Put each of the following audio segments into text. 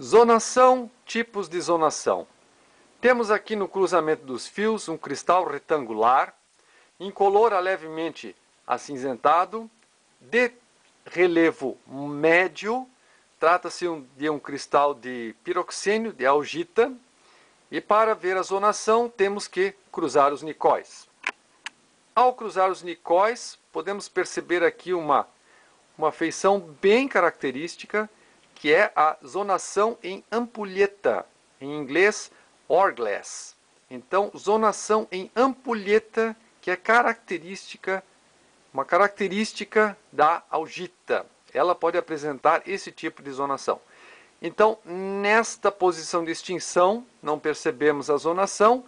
Zonação, tipos de zonação. Temos aqui no cruzamento dos fios um cristal retangular, incolor a levemente acinzentado, de relevo médio, trata-se de um cristal de piroxênio, de algita, e para ver a zonação temos que cruzar os nicóis. Ao cruzar os nicóis, podemos perceber aqui uma, uma feição bem característica, que é a zonação em ampulheta, em inglês hourglass. Então, zonação em ampulheta, que é característica, uma característica da algita. Ela pode apresentar esse tipo de zonação. Então, nesta posição de extinção, não percebemos a zonação,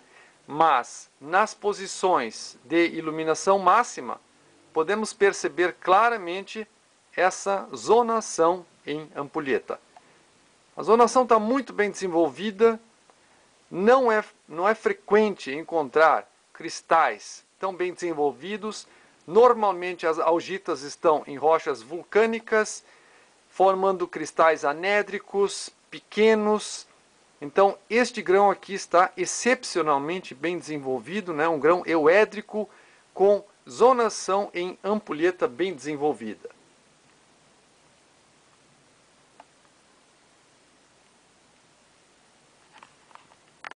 mas nas posições de iluminação máxima, podemos perceber claramente essa zonação em ampulheta. A zonação está muito bem desenvolvida, não é, não é frequente encontrar cristais tão bem desenvolvidos. Normalmente as algitas estão em rochas vulcânicas, formando cristais anédricos, pequenos. Então, este grão aqui está excepcionalmente bem desenvolvido, né? um grão euédrico com zonação em ampulheta bem desenvolvida.